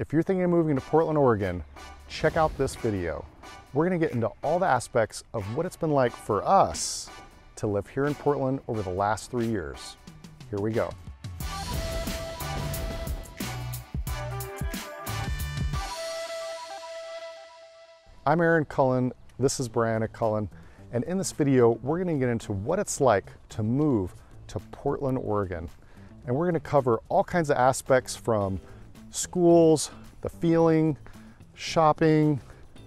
If you're thinking of moving to Portland, Oregon, check out this video. We're gonna get into all the aspects of what it's been like for us to live here in Portland over the last three years. Here we go. I'm Aaron Cullen, this is Brianna Cullen, and in this video, we're gonna get into what it's like to move to Portland, Oregon. And we're gonna cover all kinds of aspects from schools, the feeling, shopping,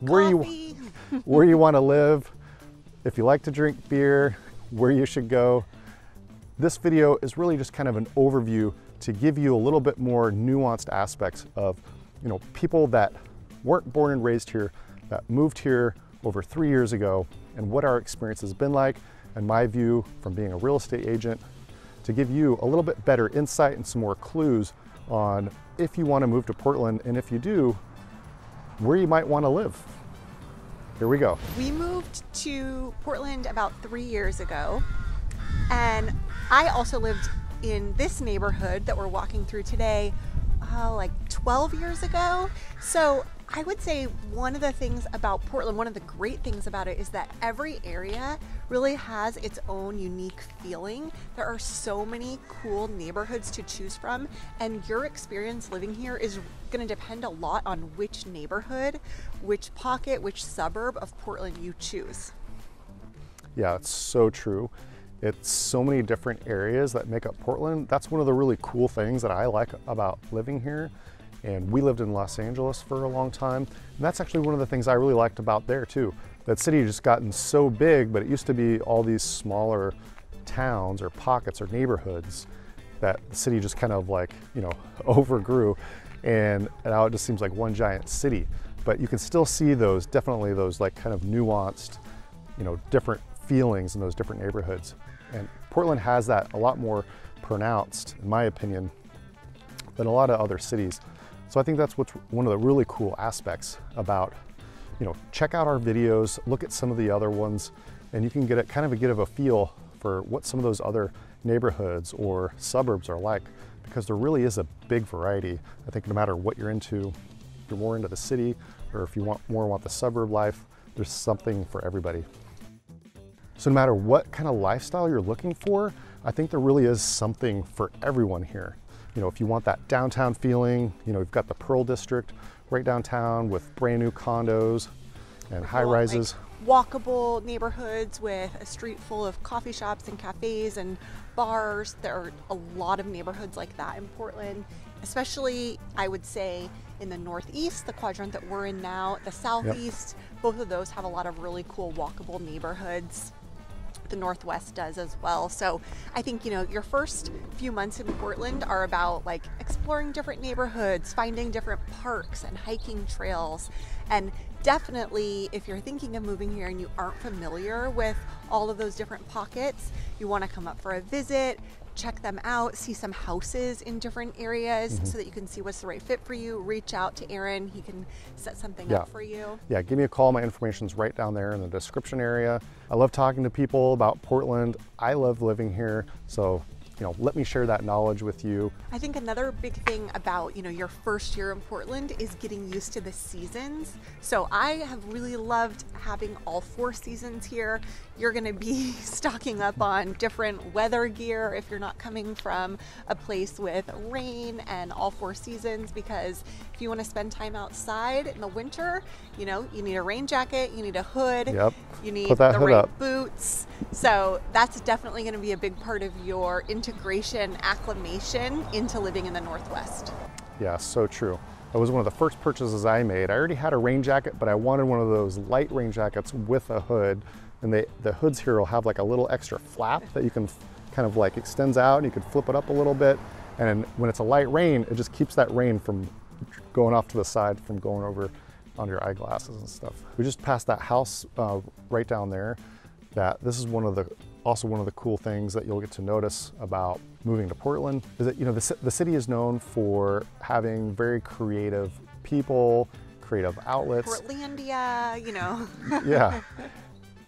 where you, where you wanna live, if you like to drink beer, where you should go. This video is really just kind of an overview to give you a little bit more nuanced aspects of, you know, people that weren't born and raised here, that moved here over three years ago, and what our experience has been like, and my view from being a real estate agent, to give you a little bit better insight and some more clues on if you want to move to Portland, and if you do, where you might want to live. Here we go. We moved to Portland about three years ago, and I also lived in this neighborhood that we're walking through today, uh, like 12 years ago. So I would say one of the things about Portland, one of the great things about it is that every area really has its own unique feeling. There are so many cool neighborhoods to choose from, and your experience living here is going to depend a lot on which neighborhood, which pocket, which suburb of Portland you choose. Yeah, it's so true. It's so many different areas that make up Portland. That's one of the really cool things that I like about living here and we lived in Los Angeles for a long time. And that's actually one of the things I really liked about there too. That city just gotten so big, but it used to be all these smaller towns or pockets or neighborhoods that the city just kind of like, you know, overgrew. And now it just seems like one giant city. But you can still see those, definitely those like kind of nuanced, you know, different feelings in those different neighborhoods. And Portland has that a lot more pronounced, in my opinion, than a lot of other cities. So I think that's what's one of the really cool aspects about, you know, check out our videos, look at some of the other ones, and you can get a kind of a get of a feel for what some of those other neighborhoods or suburbs are like, because there really is a big variety. I think no matter what you're into, if you're more into the city, or if you want more want the suburb life, there's something for everybody. So no matter what kind of lifestyle you're looking for, I think there really is something for everyone here. You know, if you want that downtown feeling, you know, we've got the Pearl District right downtown with brand new condos and high rises. Like walkable neighborhoods with a street full of coffee shops and cafes and bars. There are a lot of neighborhoods like that in Portland, especially I would say in the northeast, the quadrant that we're in now, the southeast, yep. both of those have a lot of really cool walkable neighborhoods the Northwest does as well. So I think, you know, your first few months in Portland are about like exploring different neighborhoods, finding different parks and hiking trails. And definitely, if you're thinking of moving here and you aren't familiar with all of those different pockets, you want to come up for a visit, check them out, see some houses in different areas mm-hmm. so that you can see what's the right fit for you. Reach out to Aaron, he can set something yeah. up for you. Yeah, give me a call. My information's right down there in the description area. I love talking to people about Portland. I love living here. So you know, let me share that knowledge with you. I think another big thing about, you know, your first year in Portland is getting used to the seasons. So I have really loved having all four seasons here. You're going to be stocking up on different weather gear if you're not coming from a place with rain and all four seasons because if you want to spend time outside in the winter, you know, you need a rain jacket, you need a hood, yep. you need the right up. boots. So that's definitely going to be a big part of your integration, acclimation into living in the Northwest. Yeah, so true. That was one of the first purchases I made. I already had a rain jacket, but I wanted one of those light rain jackets with a hood. And they, the hoods here will have like a little extra flap that you can kind of like extends out and you can flip it up a little bit. And when it's a light rain, it just keeps that rain from going off to the side from going over on your eyeglasses and stuff. We just passed that house uh, right down there that this is one of the also one of the cool things that you'll get to notice about moving to Portland is that you know the, the city is known for having very creative people, creative outlets. Portlandia, you know. yeah.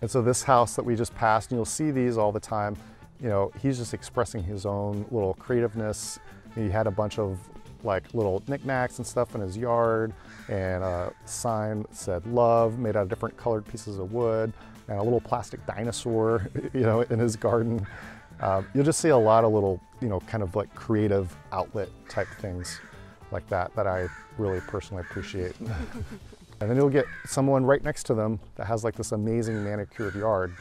And so this house that we just passed, and you'll see these all the time, you know, he's just expressing his own little creativeness. He had a bunch of like little knickknacks and stuff in his yard, and a sign that said love made out of different colored pieces of wood, and a little plastic dinosaur, you know, in his garden. Uh, you'll just see a lot of little, you know, kind of like creative outlet type things like that that I really personally appreciate. and then you'll get someone right next to them that has like this amazing manicured yard.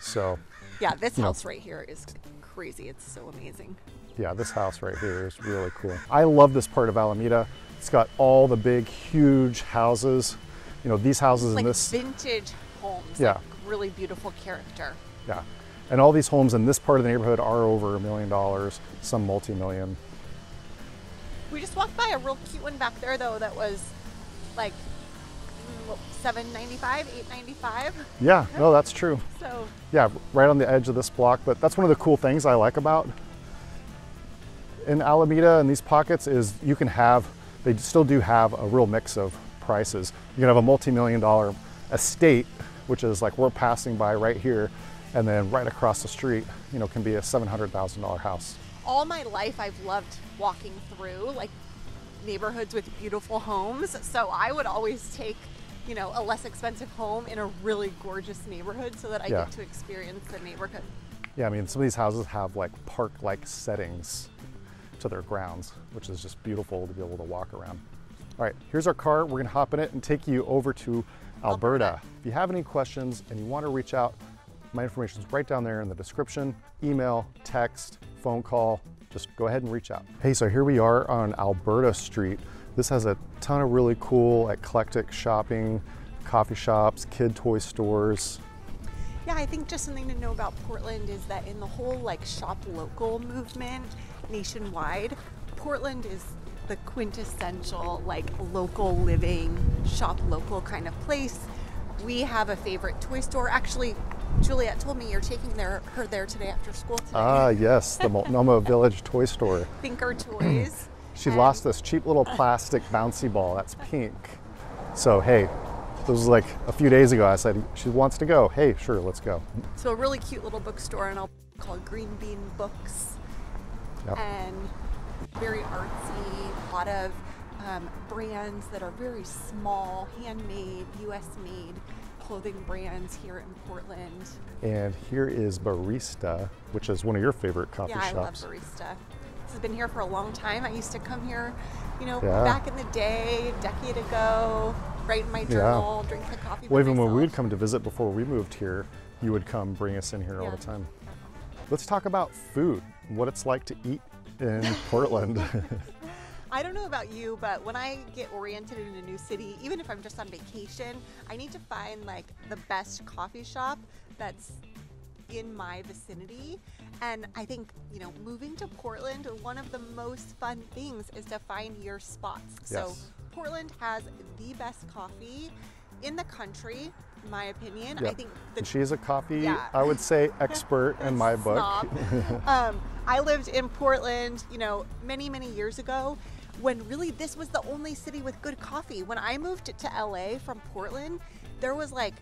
So Yeah, this You know. house right here is crazy. It's so amazing. yeah, this house right here is really cool. I love this part of Alameda. It's got all the big, huge houses. You know, these houses Like in this, vintage homes. Yeah. Like really beautiful character. yeah. And all these homes in this part of the neighborhood are over a million dollars, some multi-million. We just walked by a real cute one back there though that was like mm, what, 795, 895. Yeah, no, that's true. So yeah, right on the edge of this block. But that's one of the cool things I like about in Alameda and these pockets is you can have, they still do have a real mix of prices. You can have a multi-million dollar estate, which is like we're passing by right here, and then right across the street, you know, can be a $700,000 house. all my life I've loved walking through like neighborhoods with beautiful homes. So I would always take, you know, a less expensive home in a really gorgeous neighborhood so that I Yeah. get to experience the neighborhood. Yeah, I mean, some of these houses have like park-like settings to their grounds, which is just beautiful to be able to walk around. All right, here's our car. We're gonna hop in it and take you over to Alberta. If you have any questions and you wanna reach out, my information is right down there in the description. Email, text, phone call, just go ahead and reach out. Hey, so here we are on Alberta Street. This has a ton of really cool eclectic shopping, coffee shops, kid toy stores. Yeah, I think just something to know about Portland is that in the whole like shop local movement nationwide, Portland is the quintessential like local living, shop local kind of place. We have a favorite toy store. Actually, Juliet told me you're taking their, her there today after school today. Ah, yes, the Multnomah Village Toy Store. Thinker Toys. She And- lost this cheap little plastic bouncy ball that's pink. So, hey, this was like a few days ago. I said, she wants to go. Hey, sure, let's go. So a really cute little bookstore, and I'll call Green Bean Books, Yep. and very artsy. A lot of um, brands that are very small, handmade, U.S.-made clothing brands here in Portland. And here is Barista, which is one of your favorite coffee yeah, shops. I love barista. This has been here for a long time. I used to come here, you know, Yeah. back in the day, a decade ago, write in my journal, drink the coffee. Well, even when we would come to visit before we moved here, you would come bring us in here all the time. Let's talk about food, what it's like to eat in Portland. I don't know about you, but when I get oriented in a new city, even if I'm just on vacation, I need to find like the best coffee shop that's in my vicinity. And I think, you know, moving to Portland, one of the most fun things is to find your spots. So Portland has the best coffee in the country, in my opinion. I think the she's a coffee, Yeah. I would say, expert in my book. Um, I lived in Portland, you know, many, many years ago when really this was the only city with good coffee. When I moved to LA from Portland, there was like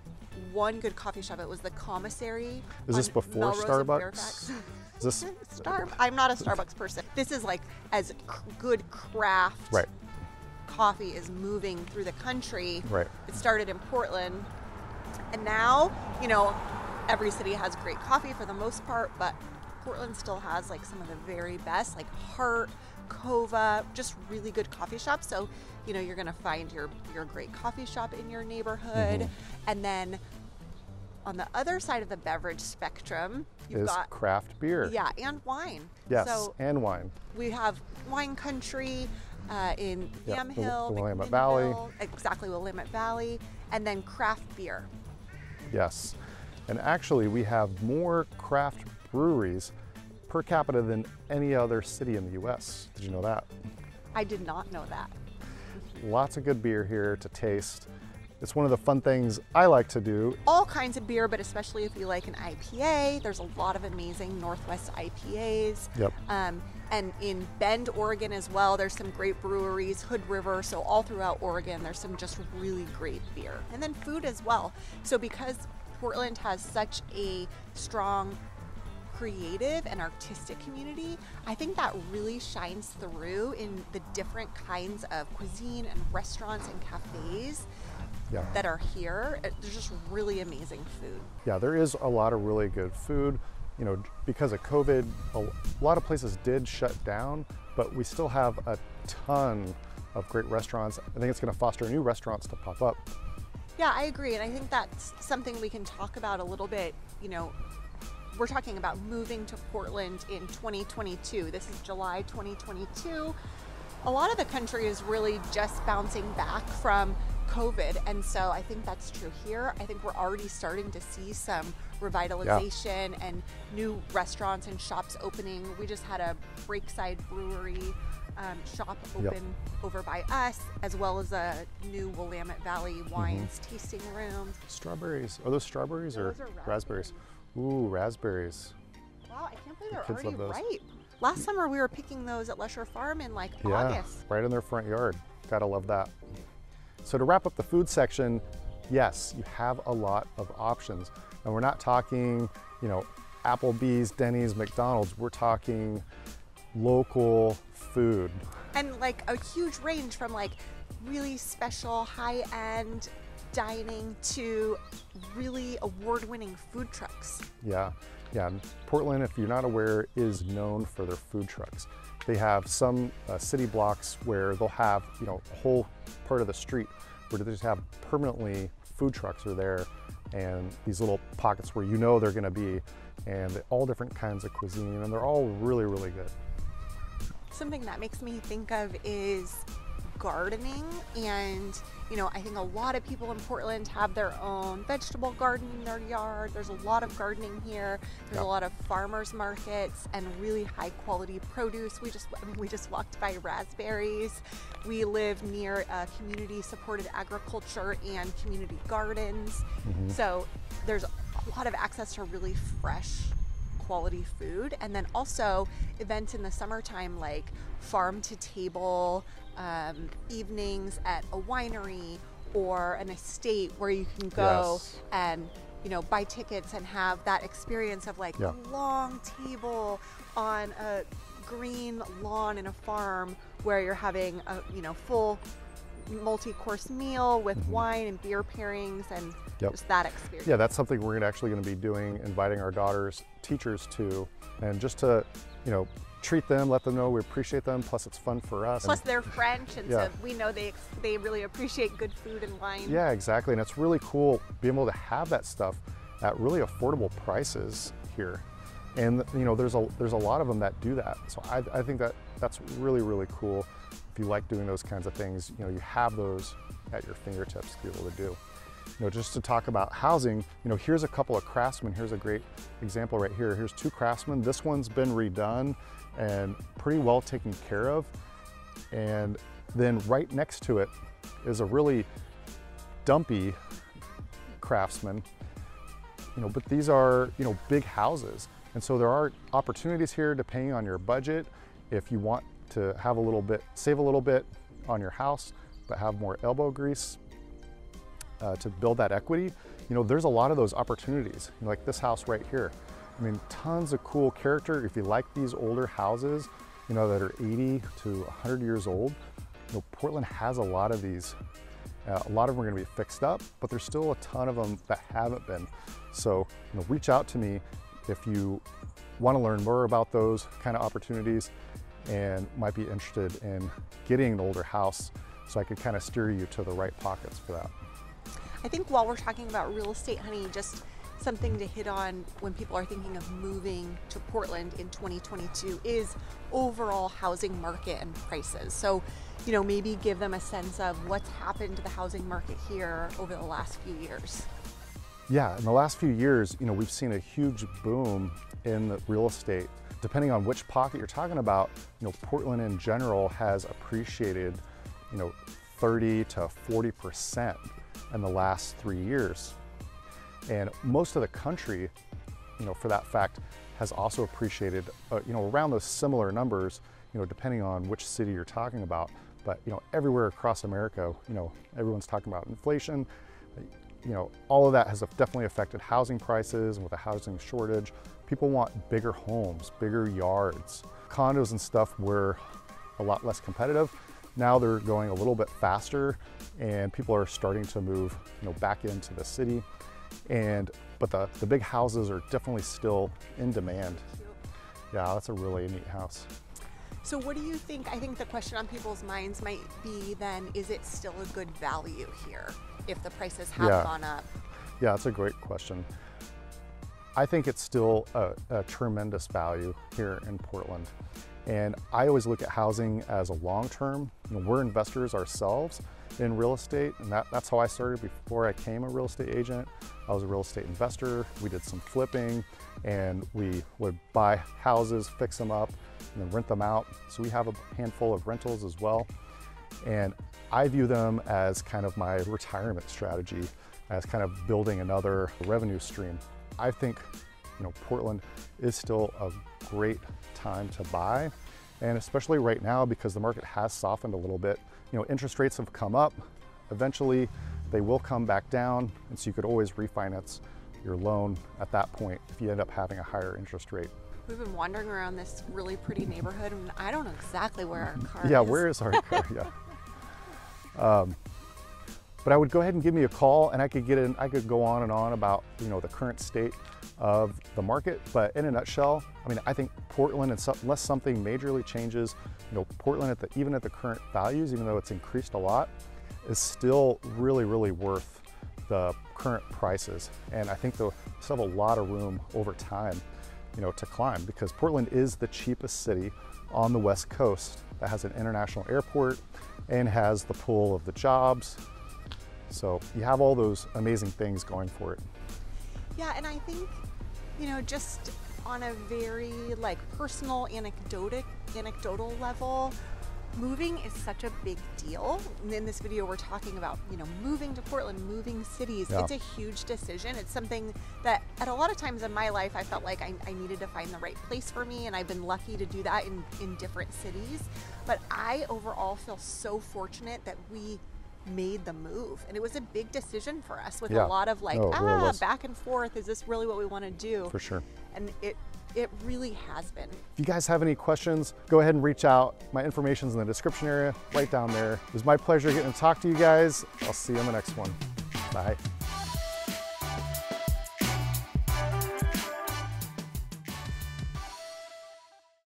one good coffee shop. It was the Commissary. Is this before Melrose Starbucks? Is this Star- I'm not a Starbucks person. This is like as good craft right? Coffee is moving through the country. Right. It started in Portland. And now, you know, every city has great coffee for the most part, but Portland still has like some of the very best, like Heart, Coava, just really good coffee shops. So, you know, you're gonna find your your great coffee shop in your neighborhood. Mm-hmm. And then on the other side of the beverage spectrum, you've Is got craft beer. yeah, and wine. Yes, So and wine. we have wine country uh, in Yep, Yam the- Hill, the Willamette Valley. Exactly Willamette Valley, and then craft beer. Yes. And actually, we have more craft breweries per capita than any other city in the US. Did you know that? I did not know that. Lots of good beer here to taste. It's one of the fun things I like to do. All kinds of beer, but especially if you like an IPA, there's a lot of amazing Northwest IPAs. Yep. Um, and in Bend, Oregon as well, there's some great breweries, Hood River. So all throughout Oregon, there's some just really great beer. And then food as well. So because Portland has such a strong creative and artistic community, I think that really shines through in the different kinds of cuisine and restaurants and cafes Yeah. that are here. There's just really amazing food. Yeah, there is a lot of really good food. You know, because of COVID, a lot of places did shut down, but we still have a ton of great restaurants. I think it's going to foster new restaurants to pop up. Yeah, I agree. And I think that's something we can talk about a little bit. You know, we're talking about moving to Portland in 2022. This is July 2022. A lot of the country is really just bouncing back from COVID. And so I think that's true here. I think we're already starting to see some revitalization and new restaurants and shops opening. We just had a Breakside Brewery um, shop Yep. open over by us, as well as a new Willamette Valley wines tasting room. Strawberries. Are those strawberries or Those are raspberries? Ooh, raspberries. Wow, I can't believe they're kids already ripe. Last summer we were picking those at Lesher Farm in like Yeah, August. right in their front yard. Gotta love that. So to wrap up the food section, yes, you have a lot of options. And we're not talking, you know, Applebee's, Denny's, McDonald's. We're talking local food. And like a huge range from like really special high end dining to really award winning food trucks. Yeah, yeah. Portland, if you're not aware, is known for their food trucks. They have some uh, city blocks where they'll have, you know, a whole part of the street where they just have permanently food trucks are there and these little pockets where you know they're going to be and all different kinds of cuisine and they're all really, really good. Something that makes me think of is gardening. And you know i think a lot of people in portland have their own vegetable garden in their yard. There's a lot of gardening here. There's Yeah. a lot of farmers markets and really high quality produce. We just I mean, we just walked by raspberries. We live near uh, community supported agriculture and community gardens. So there's a lot of access to really fresh quality food and then also events in the summertime like farm to table um, evenings at a winery or an estate where you can go Yes. and you know buy tickets and have that experience of like Yeah. a long table on a green lawn in a farm where you're having a you know full multi-course meal with wine and beer pairings and Mm-hmm. Yep. just that experience Yeah, that's something we're actually going to be doing, inviting our daughters, teachers to, and just to, you know, treat them, let them know we appreciate them. Plus, it's fun for us. Plus, they're French, and Yeah. so we know they they really appreciate good food and wine. Yeah, exactly. And it's really cool being able to have that stuff at really affordable prices here. And you know, there's a there's a lot of them that do that. So I, I think that that's really really cool. If you like doing those kinds of things, you know, you have those at your fingertips to be able to do. You know, just to talk about housing, you know, here's a couple of craftsmen. Here's a great example right here. Here's two craftsmen. This one's been redone and pretty well taken care of. And then right next to it is a really dumpy craftsman. You know, but these are, you know, big houses. And so there are opportunities here depending on your budget. If you want to have a little bit, save a little bit on your house, but have more elbow grease uh, to build that equity, you know, there's a lot of those opportunities. Like this house right here. I mean, tons of cool character. If you like these older houses, you know, that are 80 to 100 years old, you know, Portland has a lot of these. Uh, a lot of them are going to be fixed up, but there's still a ton of them that haven't been. So, you know, reach out to me if you want to learn more about those kind of opportunities and might be interested in getting an older house so I could kind of steer you to the right pockets for that. I think while we're talking about real estate, honey, just something to hit on when people are thinking of moving to Portland in 2022 is overall housing market and prices. So, you know, maybe give them a sense of what's happened to the housing market here over the last few years. Yeah, in the last few years, you know, we've seen a huge boom in the real estate. Depending on which pocket you're talking about, you know, Portland in general has appreciated, you know, 30 to 40 percent in the last three years. And most of the country, you know, for that fact, has also appreciated, uh, you know, around those similar numbers, you know, depending on which city you're talking about. But, you know, everywhere across America, you know, everyone's talking about inflation. you know, all of that has definitely affected housing prices with a housing shortage. People want bigger homes, bigger yards. Condos and stuff were a lot less competitive. Now they're going a little bit faster and people are starting to move you know, back into the city. And, but the, the big houses are definitely still in demand. Yeah, that's a really neat house. So what do you think? I think the question on people's minds might be then, is it still a good value here if the prices have Yeah. gone up? Yeah, that's a great question. I think it's still a, a tremendous value here in Portland. And I always look at housing as a long term. You know, we're investors ourselves in real estate, and that, that's how I started before I became a real estate agent. I was a real estate investor. We did some flipping, and we would buy houses, fix them up, and then rent them out. So we have a handful of rentals as well. And I view them as kind of my retirement strategy, as kind of building another revenue stream. I think, you know, Portland is still a great time to buy, and especially right now because the market has softened a little bit. You know, interest rates have come up. Eventually, they will come back down, and so you could always refinance your loan at that point if you end up having a higher interest rate. We've been wandering around this really pretty neighborhood, and I don't know exactly where our car Yeah, is. Yeah, where is our car? Yeah. Um, but I would go ahead and give me a call, and I could get in. I could go on and on about you know the current state of the market. But in a nutshell, I mean, I think Portland, unless something majorly changes, you know, Portland at the even at the current values, even though it's increased a lot, is still really, really worth the current prices. And I think they'll still have a lot of room over time, you know, to climb because Portland is the cheapest city on the West Coast that has an international airport and has the pull of the jobs. So you have all those amazing things going for it. Yeah, and I think, you know, just on a very like personal anecdotal anecdotal level, moving is such a big deal. And in this video we're talking about, you know, moving to Portland, moving cities. Yeah. It's a huge decision. It's something that at a lot of times in my life I felt like I, I needed to find the right place for me and I've been lucky to do that in, in different cities. But I overall feel so fortunate that we made the move and it was a big decision for us with Yeah. a lot of like really ah back and forth is this really what we want to do For sure. and it it really has been If you guys have any questions, go ahead and reach out. My information's in the description area right down there. It was my pleasure getting to talk to you guys. I'll see you on the next one. Bye.